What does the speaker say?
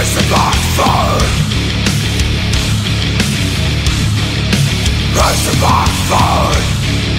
is a backfire It's a backfire